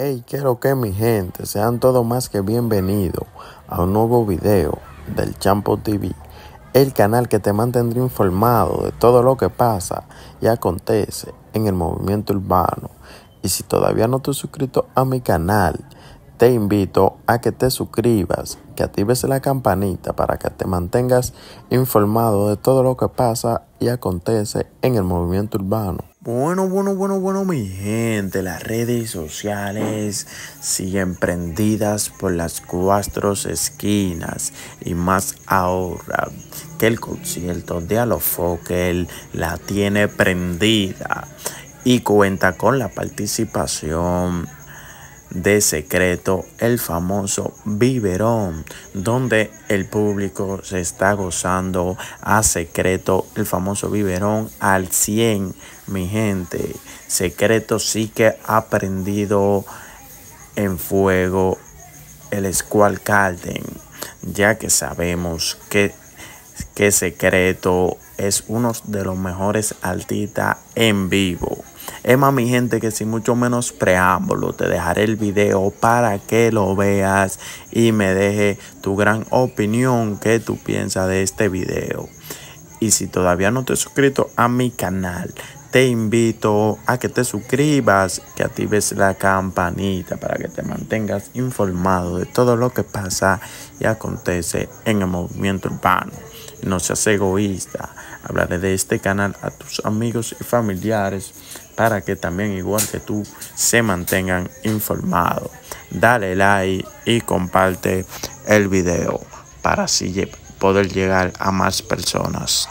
Hey, quiero que mi gente sean todos más que bienvenidos a un nuevo video del Champo TV, el canal que te mantendrá informado de todo lo que pasa y acontece en el movimiento urbano. Y si todavía no te has suscrito a mi canal, te invito a que te suscribas, que actives la campanita para que te mantengas informado de todo lo que pasa y acontece en el movimiento urbano. Bueno, bueno, bueno, bueno, mi gente, las redes sociales siguen prendidas por las cuatro esquinas y más ahora que el concierto de Alofoque la tiene prendida y cuenta con la participación de secreto el famoso biberón donde el público se está gozando a secreto el famoso biberón al 100 mi gente. Secreto sí que ha prendido en fuego el Squall Calden ya que sabemos que, que secreto es uno de los mejores artistas en vivo más, mi gente, que sin mucho menos preámbulo, te dejaré el video para que lo veas y me deje tu gran opinión, qué tú piensas de este video. Y si todavía no te has suscrito a mi canal, te invito a que te suscribas, que actives la campanita para que te mantengas informado de todo lo que pasa y acontece en el movimiento urbano. No seas egoísta. Hablaré de este canal a tus amigos y familiares para que también, igual que tú, se mantengan informados. Dale like y comparte el video para así poder llegar a más personas.